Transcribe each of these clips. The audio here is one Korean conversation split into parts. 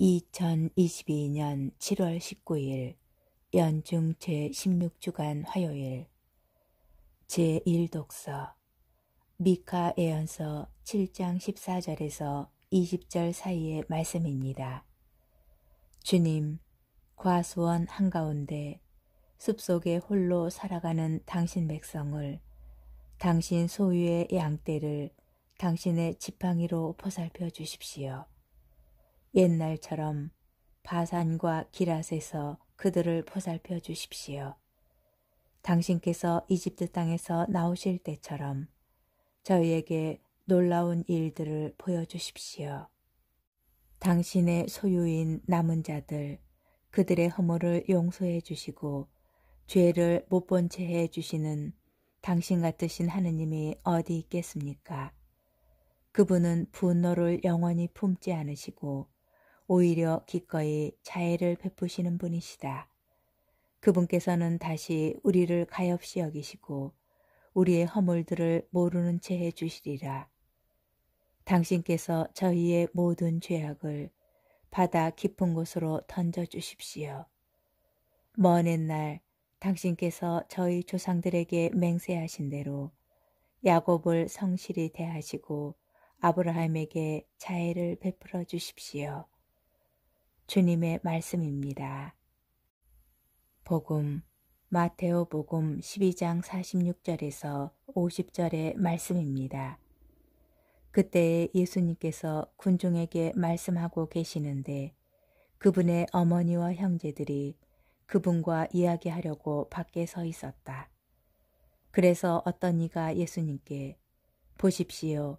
2022년 7월 19일 연중 제16주간 화요일 제1독서 미카 예언서 7장 14절에서 20절 사이의 말씀입니다. 주님, 과수원 한가운데 숲속에 홀로 살아가는 당신 백성을 당신 소유의 양떼를 당신의 지팡이로 보살펴 주십시오. 옛날처럼 바산과 기랏에서 그들을 보살펴 주십시오. 당신께서 이집트 땅에서 나오실 때처럼 저희에게 놀라운 일들을 보여주십시오. 당신의 소유인 남은 자들, 그들의 허물을 용서해 주시고 죄를 못 본 채 해 주시는 당신 같으신 하느님이 어디 있겠습니까? 그분은 분노를 영원히 품지 않으시고 오히려 기꺼이 자애를 베푸시는 분이시다. 그분께서는 다시 우리를 가엾이 여기시고 우리의 허물들을 모르는 채 해주시리라. 당신께서 저희의 모든 죄악을 바다 깊은 곳으로 던져 주십시오. 먼 옛날 당신께서 저희 조상들에게 맹세하신 대로 야곱을 성실히 대하시고 아브라함에게 자애를 베풀어 주십시오. 주님의 말씀입니다. 복음 마테오 복음 12장 46절에서 50절의 말씀입니다. 그때 예수님께서 군중에게 말씀하고 계시는데 그분의 어머니와 형제들이 그분과 이야기하려고 밖에 서 있었다. 그래서 어떤 이가 예수님께 보십시오.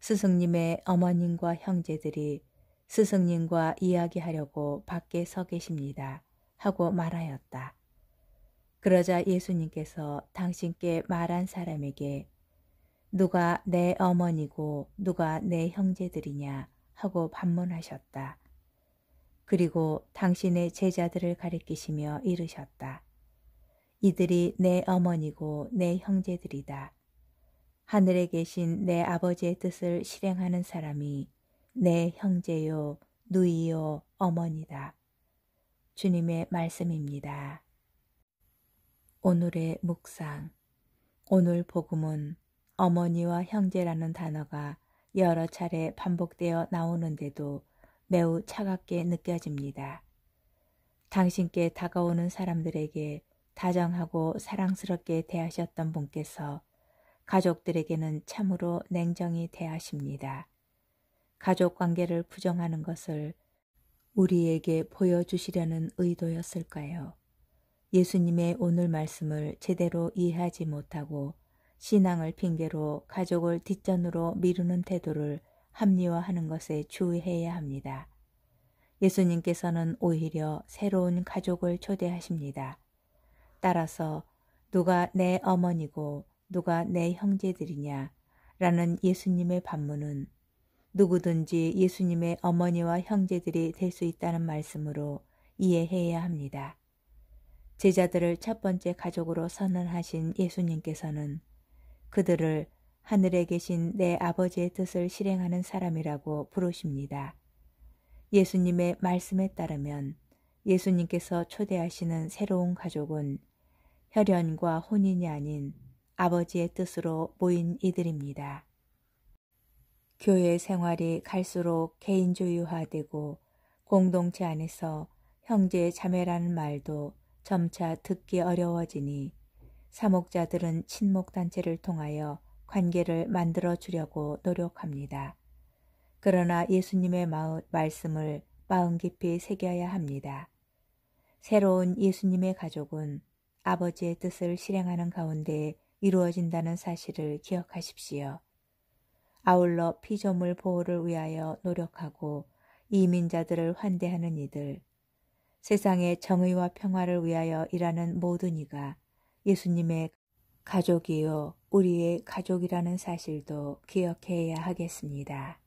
스승님의 어머님과 형제들이 스승님과 이야기하려고 밖에 서 계십니다. 하고 말하였다. 그러자 예수님께서 당신께 말한 사람에게 누가 내 어머니고 누가 내 형제들이냐 하고 반문하셨다. 그리고 당신의 제자들을 가리키시며 이르셨다. 이들이 내 어머니고 내 형제들이다. 하늘에 계신 내 아버지의 뜻을 실행하는 사람이 내 형제요, 누이요, 어머니다. 주님의 말씀입니다. 오늘의 묵상. 오늘 복음은 어머니와 형제라는 단어가 여러 차례 반복되어 나오는데도 매우 차갑게 느껴집니다. 당신께 다가오는 사람들에게 다정하고 사랑스럽게 대하셨던 분께서 가족들에게는 참으로 냉정히 대하십니다. 가족 관계를 부정하는 것을 우리에게 보여주시려는 의도였을까요? 예수님의 오늘 말씀을 제대로 이해하지 못하고 신앙을 핑계로 가족을 뒷전으로 미루는 태도를 합리화하는 것에 주의해야 합니다. 예수님께서는 오히려 새로운 가족을 초대하십니다. 따라서 누가 내 어머니고 누가 내 형제들이냐 라는 예수님의 반문은 누구든지 예수님의 어머니와 형제들이 될 수 있다는 말씀으로 이해해야 합니다. 제자들을 첫 번째 가족으로 선언하신 예수님께서는 그들을 하늘에 계신 내 아버지의 뜻을 실행하는 사람이라고 부르십니다. 예수님의 말씀에 따르면 예수님께서 초대하시는 새로운 가족은 혈연과 혼인이 아닌 아버지의 뜻으로 모인 이들입니다. 교회 생활이 갈수록 개인주의화되고 공동체 안에서 형제 자매라는 말도 점차 듣기 어려워지니 사목자들은 친목단체를 통하여 관계를 만들어 주려고 노력합니다. 그러나 예수님의 마음, 말씀을 마음 깊이 새겨야 합니다. 새로운 예수님의 가족은 아버지의 뜻을 실행하는 가운데 이루어진다는 사실을 기억하십시오. 아울러 피조물 보호를 위하여 노력하고 이민자들을 환대하는 이들, 세상의 정의와 평화를 위하여 일하는 모든 이가 예수님의 가족이요, 우리의 가족이라는 사실도 기억해야 하겠습니다.